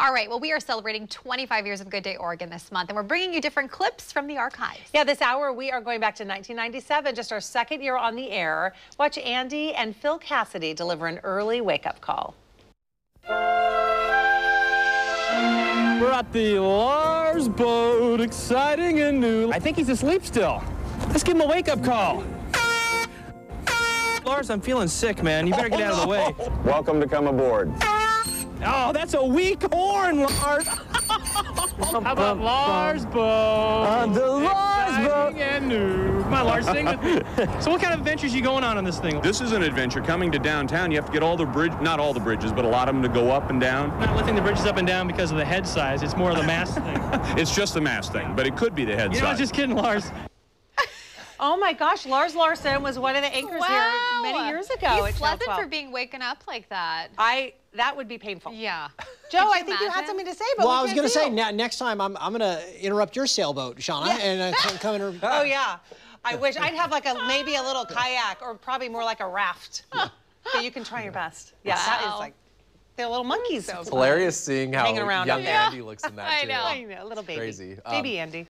All right, well, we are celebrating 25 years of Good Day Oregon this month, and we're bringing you different clips from the archives. Yeah, this hour we are going back to 1997, just our second year on the air. Watch Andy and Phil Cassidy deliver an early wake-up call. We're at the Lars boat, exciting and new. I think he's asleep still. Let's give him a wake-up call. Lars, I'm feeling sick, man. You better get out of the way. Welcome to come aboard. Oh, that's a weak horn, Lars. How about Lars boat? On uh, the Lars boat. Exciting and new. Come on, Lars, sing with me. So what kind of adventures you going on on this thing? This is an adventure. Coming to downtown, you have to get all the bridge, not all the bridges, but a lot of them to go up and down. not lifting the bridges up and down because of the head size. It's more of the mass thing. It's just the mass thing, but it could be the head You know, size. just kidding, Lars. Oh my gosh, Lars Larson was one of the anchors here many years ago. He's at pleasant 12. for being waken up like that. I that would be painful. Yeah. Joe, I you think you had something to say, but Well, we I was going to say, you. ne- next time I'm, I'm going to interrupt your sailboat, Shauna, and uh, come, come and. Oh yeah, I wish I'd have like a maybe a little kayak or probably more like a raft. but you can try your best. Yeah, that Wow. is like they're little monkeys. It's hilarious seeing how Hanging young up there. Andy looks in that I too. know. I know, little baby. Crazy. Baby Um, Andy.